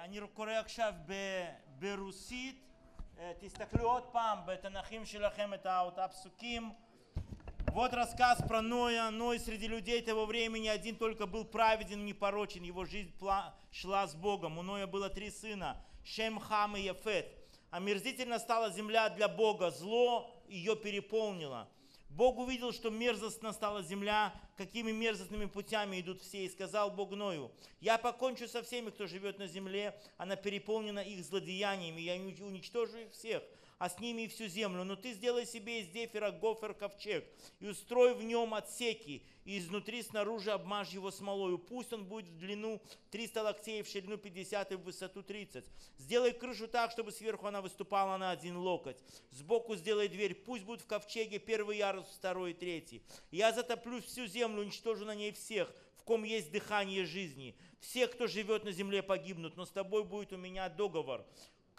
אה, אני קורא עכשיו ב- ברוסית, אה, תסתכלו עוד פעם בתנ"כים שלכם את אותה פסוקים. Вот рассказ про Ноя. Ной среди людей того времени один только был праведен и непорочен. Его жизнь пла- шла с Богом. У Ноя было три сына. Шем, Хам и Яфет. Омерзительно стала земля для Бога. Зло ее переполнило. Бог увидел, что мерзостно стала земля, какими мерзостными путями идут все, и сказал Бог Ною, я покончу со всеми, кто живет на земле, она переполнена их злодеяниями, я уничтожу их всех, а с ними и всю землю. Но ты сделай себе из Дефера гофер ковчег, и устрой в нем отсеки, и изнутри снаружи обмажь его смолою. Пусть он будет в длину 300 локтей, в ширину 50 и в высоту 30. Сделай крышу так, чтобы сверху она выступала на один локоть. Сбоку сделай дверь, пусть будет в ковчеге первый ярус, второй и третий. Я затоплю всю землю, уничтожу на ней всех, в ком есть дыхание жизни. Все, кто живет на земле, погибнут, но с тобой будет у меня договор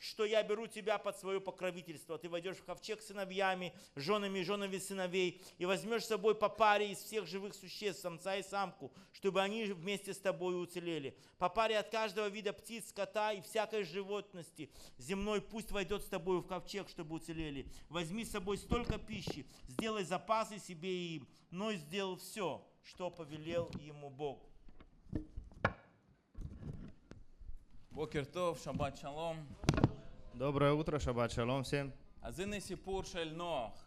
что я беру тебя под свое покровительство. Ты войдешь в ковчег с сыновьями, женами и женами сыновей, и возьмешь с собой по паре из всех живых существ, самца и самку, чтобы они вместе с тобой уцелели. По паре от каждого вида птиц, скота и всякой животности земной пусть войдет с тобой в ковчег, чтобы уцелели. Возьми с собой столько пищи, сделай запасы себе и им. Но сделал все, что повелел ему Бог. Бокертов, шаббат шалом. Доброе утро, шаббат шалом всем. אז הנה סיפור של נוח.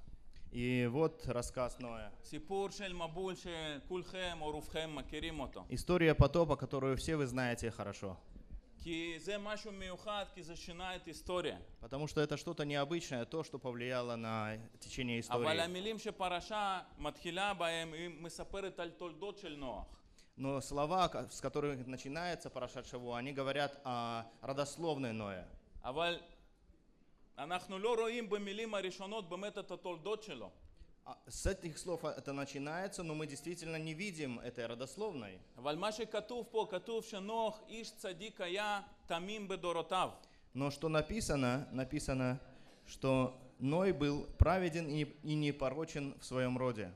И вот рассказ Ноя. סיפור של מבול שכולכם או רובכם מכירים אותו. История потопа, которую все вы знаете хорошо. כי זה משהו מיוחד, כי זה שינה את ההיסטוריה. Потому что это что-то необычное, то, что повлияло на течение אבל истории. המילים שפרשה מתחילה בהם, היא מספרת על תולדות של נוח. Но слова, ко- с которых начинается Парашат Шаву, они говорят о родословной Ноя. אבל אנחנו לא רואים במילים הראשונות באמת את התולדות שלו. А С этих слов это начинается, но мы действительно не видим этой родословной. אבל מה שכתוב פה, כתוב שנוח איש צדיק היה תמים בדורותיו. Но что написано, написано, что Ной был праведен и и непорочен в своем роде.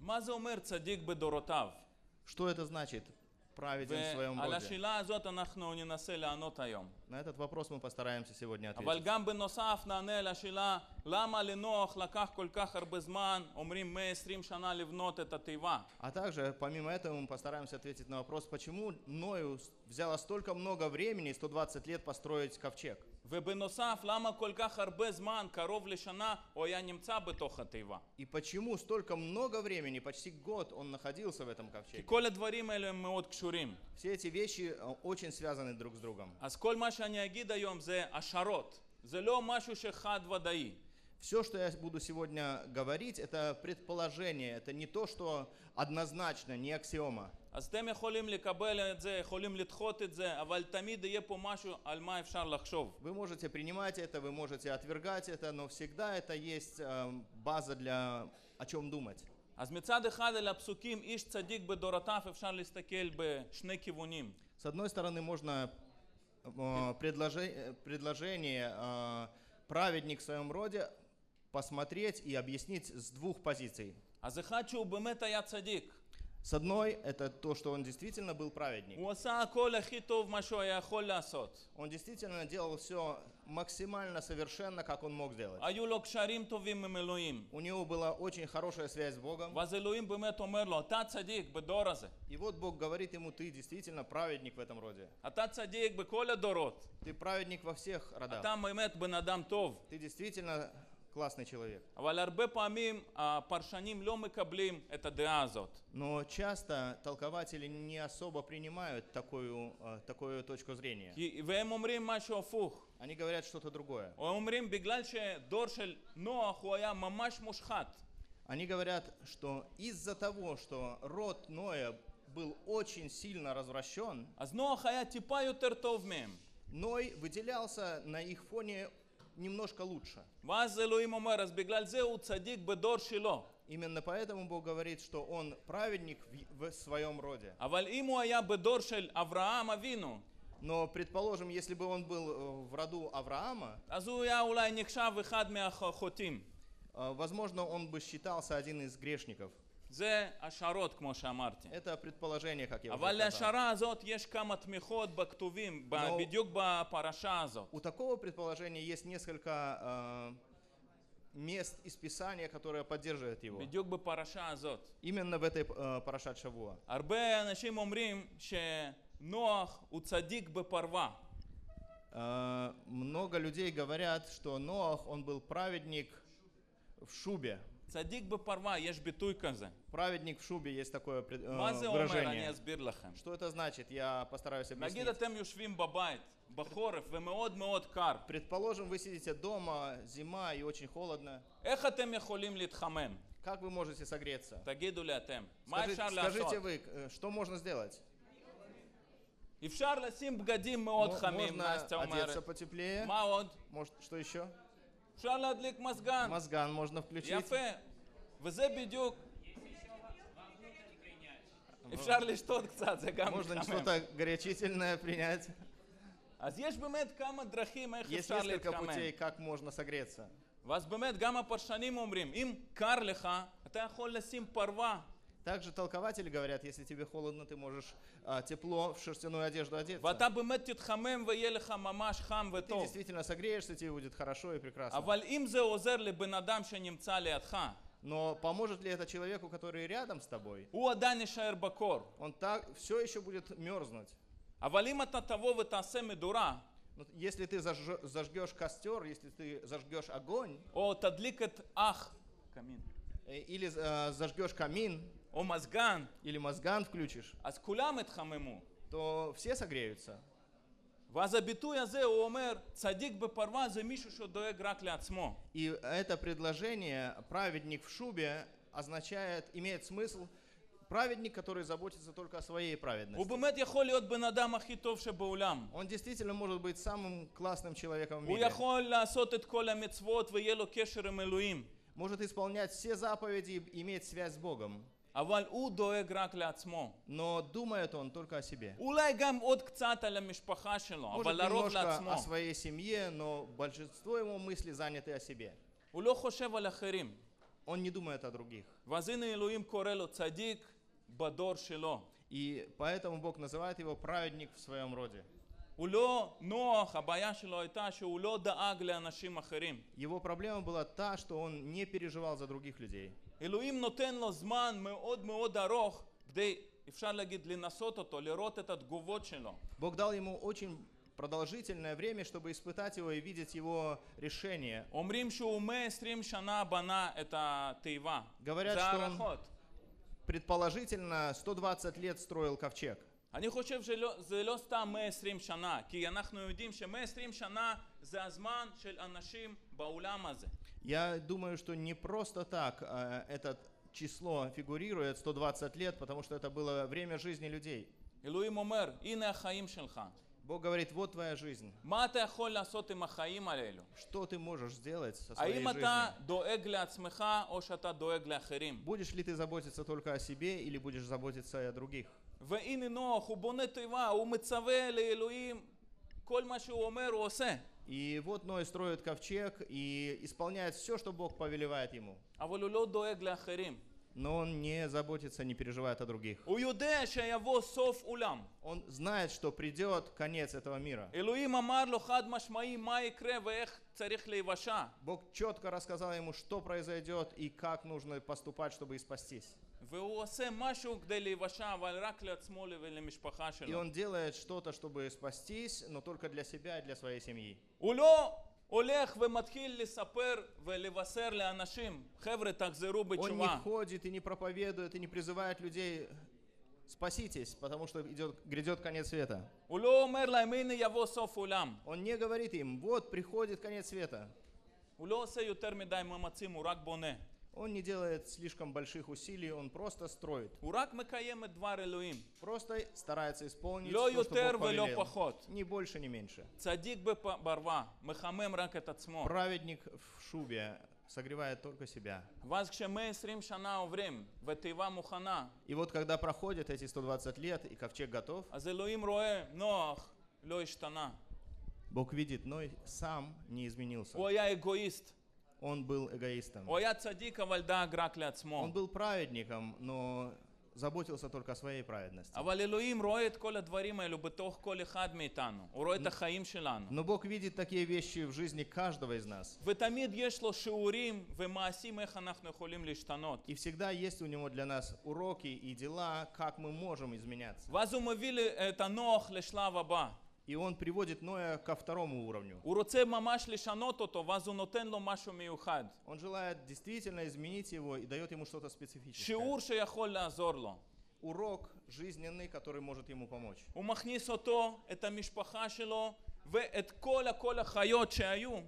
מה זה אומר צדיק בדורותיו? Что это значит праведен в своем ועל роде? השאלה הזאת אנחנו ננסה לענות היום. На этот вопрос мы постараемся сегодня אבל ответить. גם בנוסף נענה על השאלה למה לנוח לקח כל כך הרבה זמן, אומרים 120 שנה לבנות את התיבה. А также, помимо этого, мы постараемся ответить на вопрос, почему Ною с- взяло столько много времени, 120 лет построить ковчег. ובנוסף, למה כל כך הרבה זמן, קרוב לשנה, הוא היה נמצא בתוך התיבה. И почему столько много времени, почти год он находился в этом כי ковчеге. כל הדברים האלה הם מאוד קשורים. Все эти вещи э, очень связаны друг с другом. אז כל מה שאני אגיד היום זה השערות. זה לא משהו שחד ודאי. Все, что я буду сегодня говорить, это предположение, это не то, что однозначно, не аксиома. אז אתם יכולים לקבל את זה, יכולים לדחות את זה, אבל תמיד יהיה פה משהו על מה אפשר לחשוב. Вы можете принимать это, вы можете отвергать это, но всегда это есть э, база для о чем думать. אז מצד אחד על הפסוקים איש צדיק בדורותיו אפשר להסתכל בשני כיוונים. С одной стороны, можно Э, предложение, предложение праведник в своем роде посмотреть и объяснить с двух позиций. А захочу бы мы тая цадик. С одной, это то, что он действительно был праведник. Он действительно делал все максимально совершенно, как он мог сделать. היו לו קשרים טובים עם אלוהים. У него была очень хорошая связь с Богом. ואז אלוהים באמת אומר לו, אתה צדיק בדור הזה. И вот Бог говорит ему, ты действительно праведник в этом роде. אתה צדיק בכל הדורות. Ты праведник во всех родах. אתה באמת בן אדם טוב. Ты действительно классный человек. Но часто толкователи не особо принимают такую, а, такую точку зрения. Они говорят что-то другое. Они говорят, что из-за того, что род Ноя был очень сильно развращен, Ной выделялся на их фоне немножко лучше. Именно поэтому Бог говорит, что он праведник в, в своем роде. Но, предположим, если бы он был э, в роду Авраама, э, возможно, он бы считался один из грешников. זה השערות, כמו שאמרתי. Это предположение, как я уже אבל сказал. להשערה הזאת יש כמה תמיכות בכתובים, ב- Но- בדיוק בפרשה הזאת. У такого предположения есть несколько э, мест из Писания, которые поддерживают его. בדיוק בפרשה הזאת. Именно в этой э, Парашат Шавуа. הרבה אנשים אומרים שנוח הוא צדיק בפרווה. Э, Много людей говорят, что Ноах, он был праведник в шубе. Цадик бы парва, ешь битуй каза. Праведник в шубе есть такое э, выражение. Что это значит? Я постараюсь объяснить. Предположим, вы сидите дома, зима и очень холодно. Как вы можете согреться? Скажите, скажите вы, э, что можно сделать? И в Шарла Сим бгадим мы от хамим, Настя Может, что еще? אפשר להדליק מזגן. Мозган можно включить. יפה. וזה בדיוק... אפשר לשתות קצת, זה גם Можно מתחמם. что-то горячительное принять. אז יש באמת כמה דרכים איך Есть אפשר несколько להתחמם. путей, как можно согреться. ואז באמת גם הפרשנים אומרים, אם קר לך, אתה יכול לשים פרווה. также толкователи говорят, если тебе холодно, ты можешь а, тепло в шерстяную одежду одеться. Ты действительно согреешься, тебе будет хорошо и прекрасно. Но поможет ли это человеку, который рядом с тобой? Он так все еще будет мерзнуть. Ну, если ты зажжешь костер, если ты зажгешь огонь, О, ах, камин. Э, или а, э, зажгешь камин, או מזגן, или мозган включишь, אז כולם יתחממו. то все согреются. ואז הביטוי הזה, הוא אומר, צדיק בפרווה זה מישהו שדואג רק לעצמו. И это предложение «праведник в шубе» означает, имеет смысл праведник, который заботится только о своей הוא праведности. באמת יכול להיות בן אדם הכי טוב שבעולם. Он действительно может быть самым классным человеком в הוא мире. יכול לעשות את כל המצוות ויהיה לו קשר עם אלוהים. Может исполнять все заповеди и иметь связь с Богом. אבל הוא דואג רק לעצמו. Но думает он только о себе. אולי גם עוד קצת על המשפחה שלו, Может אבל לרוב немножко לעצמו. о своей семье, но большинство его мыслей заняты о себе. הוא לא חושב על אחרים. Он не думает о других. ואז הנה אלוהים קורא לו צדיק בדור שלו. И поэтому Бог называет его праведник в своем роде. הוא לא נוח, הבעיה שלו הייתה שהוא לא דאג לאנשים אחרים. Его проблема была та, что он не переживал за других людей. אלוהים נותן לו זמן מאוד מאוד ארוך כדי, אפשר להגיד, לנסות אותו, לראות את התגובות שלו. Бог дал ему очень продолжительное время, чтобы испытать его и видеть его решение. אומרים שהוא 120 שנה בנה את התיבה. Говорят, זה что он- הערכות. Предположительно, 120 лет строил ковчег. אני חושב שזה לא סתם 120 שנה, כי אנחנו יודעים ש-120 שנה זה הזמן של אנשים בעולם הזה. Я думаю, что не просто так э, это число фигурирует 120 лет, потому что это было время жизни людей. אלוהים אומר, הנה החיים שלך. Бог говорит, вот твоя жизнь. מה אתה יכול לעשות עם החיים האלו? Что ты можешь сделать со своей האם אתה жизнью? דואג לעצמך או שאתה דואג לאחרים? Будешь ли ты заботиться только о себе или будешь заботиться и о других? והנה נוח, הוא בונה תיבה, הוא מצווה לאלוהים, כל מה שהוא אומר הוא עושה. И вот Ной строит ковчег и исполняет все, что Бог повелевает ему. אבל הוא לא דואג לאחרים. Но он не заботится, не переживает о других. הוא יודע שיבוא סוף עולם. Он знает, что придет конец этого мира. אלוהים אמר לו חד משמעי מה יקרה ואיך צריך להיוושע. Бог четко рассказал ему, что произойдет и как нужно поступать, чтобы и спастись. והוא עושה משהו כדי להיוושע, אבל רק לעצמו ולמשפחה И שלו. он делает что-то, чтобы спастись, но только для себя и для своей семьи. הוא לא Олег Вематхилли Сапер Веливасерли Анашим. Хевры чума. Он не ходит и не проповедует, и не призывает людей «Спаситесь, потому что идет, грядет конец света». Уло умер лаймины яво соф улям. Он не говорит им «Вот, приходит конец света». Уло се ютер мидай мамацим боне. Он не делает слишком больших усилий, он просто строит. הוא רק מקיים את דבר אלוהים. Просто старается исполнить לא то, что יותר Бог ולא повелел. פחות. Ни больше, ни меньше. צדיק בפרווה, מחמם רק את עצמו. Праведник в шубе согревает только себя. ואז כש-120 שנה עוברים ותיבה מוכנה, И вот когда проходят эти 120 лет и ковчег готов, אז אלוהים רואה, נוח לא השתנה. Бог видит, но сам не изменился. הוא היה אגואיסט. он был эгоистом. Он был праведником, но заботился только о своей праведности. Но Бог видит такие вещи в жизни каждого из нас. И всегда есть у Него для нас уроки и дела, как мы можем изменяться. ואז הוא מביא את הנוח לשלב הבא. И он приводит Ноя ко второму уровню. הוא רוצה ממש לשנות אותו, ואז הוא נותן לו משהו מיוחד. Он желает действительно изменить его и дает ему что-то специфическое. שיעור שיכול לעזור לו. Урок жизненный, который может ему помочь. הוא מכניס אותו, את המשפחה שלו, ואת כל הכל החיות שהיו,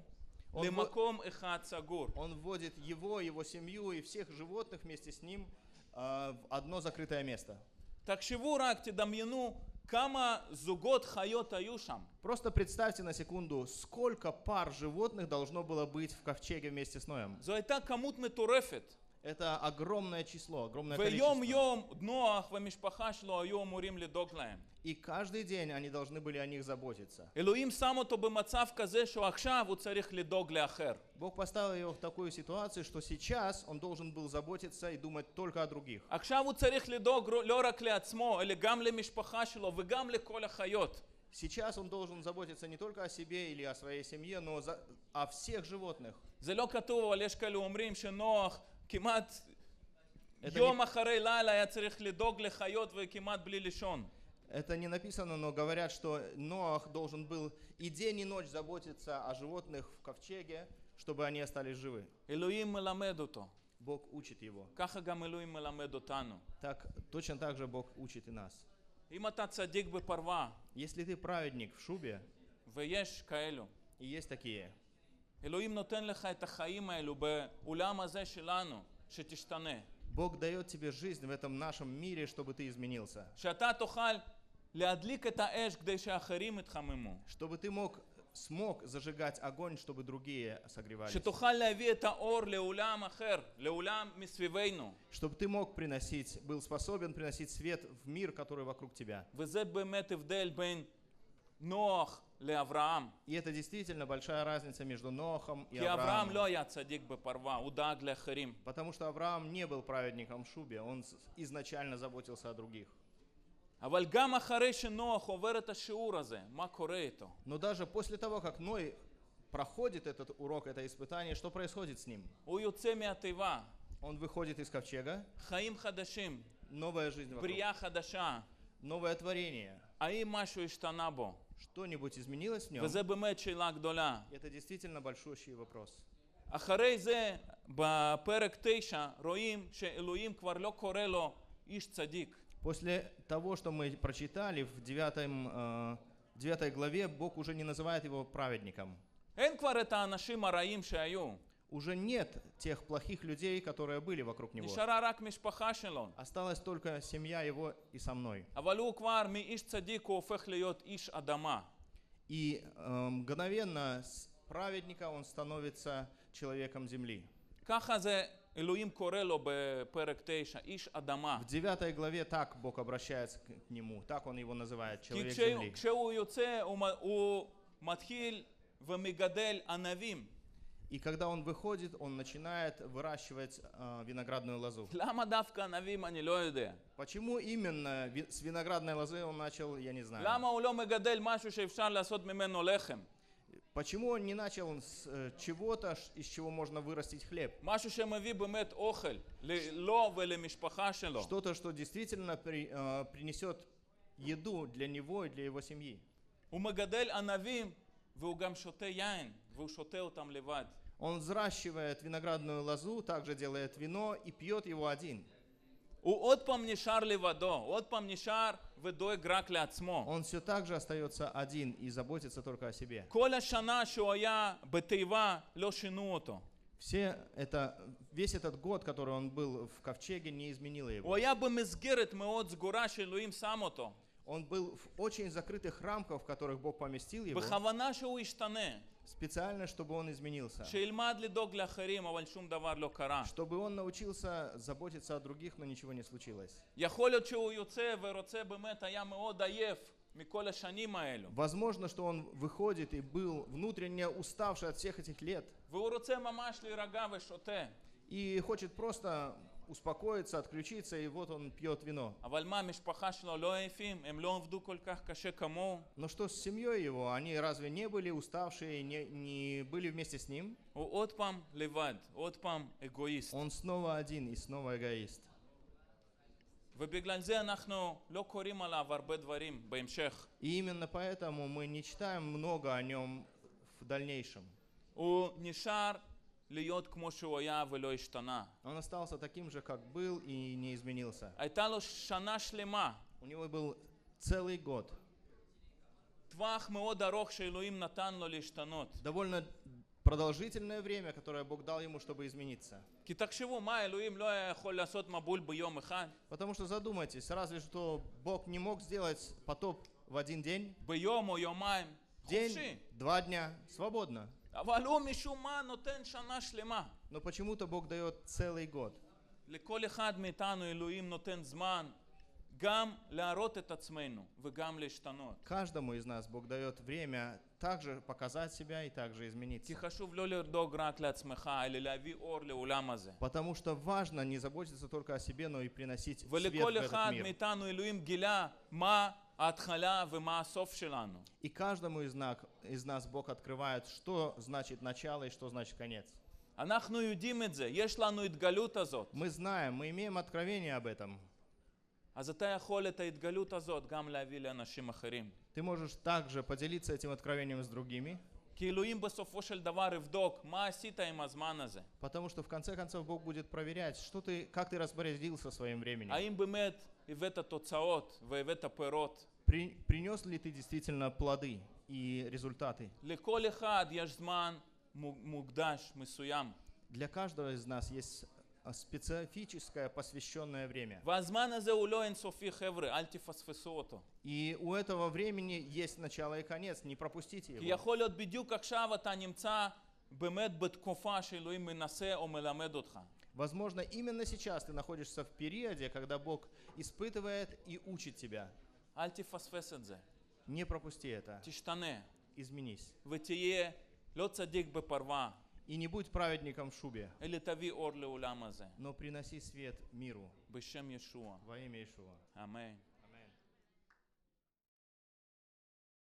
Он למקום אחד סגור. Он вводит его, его семью и всех животных вместе с ним а, в одно закрытое место. תחשבו רק, תדמיינו Кама зугот хайот аюшам. Просто представьте на секунду, сколько пар животных должно было быть в ковчеге вместе с Ноем. Зоэта камут метурефет Это огромное число, огромное ויום количество. יום נוח והמשפחה שלו היו אמורים לדאוג להם. И каждый день они должны были о них заботиться. אלוהים שם אותו במצב כזה שעכשיו הוא צריך לדאוג לאחר. Бог поставил его в такую ситуацию, что сейчас он должен был заботиться и думать только о других. עכשיו הוא צריך לדאוג לא רק לעצמו, אלא גם למשפחה שלו וגם לכל החיות. Сейчас он должен заботиться не только о себе или о своей семье, но за- о всех животных. זה לא כתוב, אבל יש כאלה אומרים שנוח כמעט Это יום не- אחרי לילה היה צריך לדאוג לחיות וכמעט בלי לישון. Это не написано, но говорят, что Ноах должен был и день, и ночь заботиться о животных в ковчеге, чтобы они остались живы. אלוהים מלמד אותו. Бог учит его. ככה גם אלוהים מלמד אותנו. Так, точно так же Бог учит и нас. אם אתה צדיק בפרווה, Если ты праведник в шубе, ויש כאלו, и есть такие, אלוהים נותן לך את החיים האלו בעולם הזה שלנו, שתשתנה. Бог дает тебе жизнь в этом нашем мире, чтобы ты изменился. שאתה תוכל להדליק את האש כדי שאחרים יתחממו. Чтобы ты мог, смог зажигать огонь, чтобы другие согревались. שתוכל להביא את האור לעולם אחר, לעולם מסביבנו. Чтобы ты мог приносить, был способен приносить свет в мир, который вокруг тебя. וזה באמת הבדל בין נוח לאברהם. И это действительно большая разница между Нохом и כי אברהם Авраамом. לא היה צדיק בפרווה, הוא דאג לאחרים. Потому что Авраам не был праведником в шубе, он с- изначально заботился о других. אבל גם אחרי שנוח עובר את השיעור הזה, מה קורה איתו? Но даже после того, как Ной проходит этот урок, это испытание, что происходит с ним? הוא יוצא מהתיבה, Он выходит из ковчега, חיים חדשים, новая жизнь вокруг, בריאה חדשה. новое творение. האם משהו השתנה בו? Что-нибудь изменилось в нем? וזה באמת שאלה גדולה. Это действительно большущий вопрос. אחרי זה, בפרק 9, רואים שאלוהים כבר לא קורא לו איש צדיק. После того, что мы прочитали в 9, э, 9 главе, Бог уже не называет его праведником. אין כבר את האנשים הרעים שהיו. Уже нет тех плохих людей, которые были вокруг него. נשארה רק משפחה שלו. Осталась только семья его и со мной. אבל הוא כבר מאיש צדיק הוא הופך להיות איש אדמה. И э, мгновенно с праведника он становится человеком земли. ככה זה אלוהים קורא לו בפרק 9, איש אדמה. В 9 главе так Бог обращается к к нему, так он его называет, כי человек כשהוא, земли. כשהוא יוצא הוא, מ- הוא מתחיל ומגדל ענבים. И когда он выходит, он начинает выращивать э, виноградную лозу. למה דווקא ענבים אני לא יודע. Почему именно ви- с виноградной лозы он начал, я не знаю. למה הוא לא מגדל משהו שאפשר לעשות ממנו לחם? Почему он не начал с э, чего-то, ш- из чего можно вырастить хлеб? משהו שמביא באמת אוכל ל- לו ולמשפחה שלו. Что-то, что действительно при- э, принесет еду для него и для его семьи. הוא מגדל ענבים והוא גם שותה יין והוא שותה אותם לבד. Он взращивает виноградную лозу, также делает вино и пьет его один. У от помнишарли водо, от помнишар водою гракли отсмо. Он все так же остается один и заботится только о себе. Все это, весь этот год, который он был в ковчеге, не изменил его. Он был в очень закрытых рамках, в которых Бог поместил его специально, чтобы он изменился. Чтобы он научился заботиться о других, но ничего не случилось. Возможно, что он выходит и был внутренне уставший от всех этих лет. И хочет просто успокоиться, отключиться, и вот он пьет вино. אבל מה, המשפחה שלו לא עייפים? הם לא עבדו כל כך קשה כמוהו? Но что с семьей его? Они разве не были уставшие, не, не были вместе с ним? הוא עוד פעם לבד, עוד פעם אגואיסט. Он снова один и снова эгоист. ובגלל זה אנחנו לא קוראים עליו הרבה דברים בהמשך. И именно поэтому мы не читаем много о нем в дальнейшем. הוא נשאר להיות כמו שהוא היה ולא השתנה. Он остался таким же, как был, и не изменился. הייתה לו שנה שלמה, У него был целый год, טווח מאוד ארוך שאלוהים נתן לו להשתנות. довольно продолжительное время, которое Бог дал ему, чтобы измениться. כי תחשבו, מה, אלוהים לא היה יכול לעשות מבול ביום אחד? Потому что задумайтесь, разве что Бог не мог сделать потоп в один день, ביום או יומיים? חופשי. день, два дня, свободно. אבל הוא משום מה נותן שנה שלמה. Но почему-то Бог дает целый год. לכל אחד מאיתנו אלוהים נותן זמן גם להראות את עצמנו וגם להשתנות. Каждому из нас Бог дает время также показать себя и также כי измениться. חשוב לא לדאוג רק לעצמך, אלא להביא אור לעולם הזה. Потому что важно не заботиться только о себе, но и приносить свет в ולכל этот אחד мир. מאיתנו אלוהים גילה מה ההתחלה ומה הסוף שלנו. И каждому из нас, из нас Бог открывает, что значит начало и что значит конец. אנחנו יודעים את זה, יש לנו התגלות הזאת. Мы знаем, мы имеем откровение об этом. אז אתה יכול את ההתגלות הזאת גם להביא לאנשים אחרים. Ты можешь также поделиться этим откровением с другими, כי אלוהים בסופו של דבר יבדוק מה עשית עם הזמן הזה. потому что в конце концов Бог будет проверять, что ты, как ты распорядился своим временем. האם באמת הבאת תוצאות והבאת פירות? При- принес ли ты действительно плоды и результаты? לכל אחד יש זמן מו- מוקדש, מסוים. Для каждого из нас есть а, специфическое посвященное время. והזמן הזה הוא לא אינסופי, חבר'ה, אל תפספסו אותו. И у этого времени есть начало и конец, не пропустите כי его. Возможно, именно сейчас ты находишься в периоде, когда Бог испытывает и учит тебя. Не пропусти это. Изменись. И не будь праведником в шубе. Но приноси свет миру. Во имя Ишуа. Аминь.